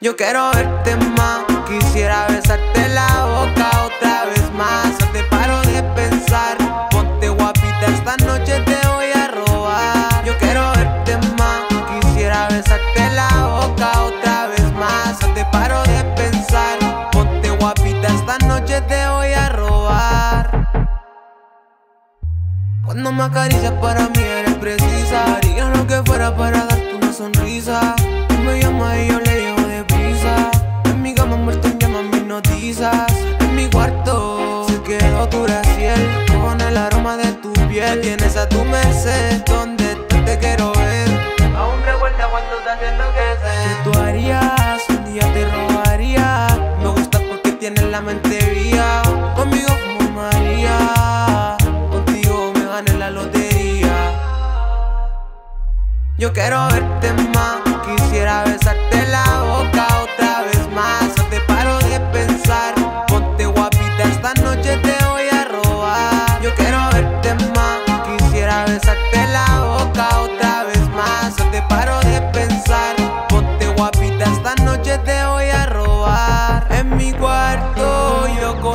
Yo quiero verte más, quisiera besarte la boca otra vez más. Te paro de pensar, ponte guapita, esta noche te voy a robar. Yo quiero verte más, quisiera besarte la boca otra vez más. Te paro de pensar, ponte guapita, esta noche te voy a robar. Cuando me acaricias para mí eres precisa, haría lo que fuera para darte una sonrisa. Me y En mi cuarto. Se quedó tu Graciel Con el aroma de tu piel. Tienes a tu merced Donde te quiero ver. Aún recuerda cuando te lo que ¿Qué tú harías? Un día te robaría. Me gusta porque tienes la mente vía. Conmigo como María. Contigo me gané la lotería. Yo quiero verte más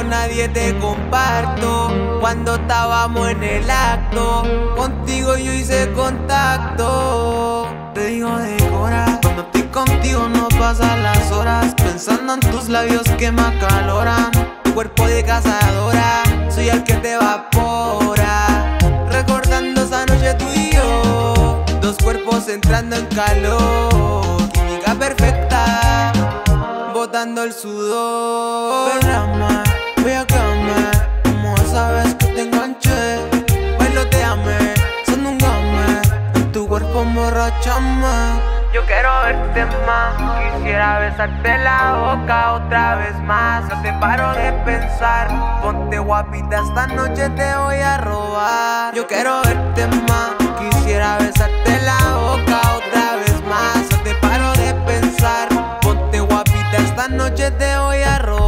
nadie te comparto. Cuando estábamos en el acto, contigo yo hice contacto. Te digo de cora, cuando estoy contigo no pasan las horas. Pensando en tus labios que me acaloran. Cuerpo de cazadora, soy el que te evapora. Recordando esa noche tú y yo, dos cuerpos entrando en calor. Química perfecta, botando el sudor. A quedarme Como esa vez que te enganché. Bailoteame, son un game En tu cuerpo emborrachame. Yo quiero verte más. Quisiera besarte la boca otra vez más. No te paro de pensar. Ponte guapita, esta noche te voy a robar. Yo quiero verte más. Quisiera besarte las te voy a robar.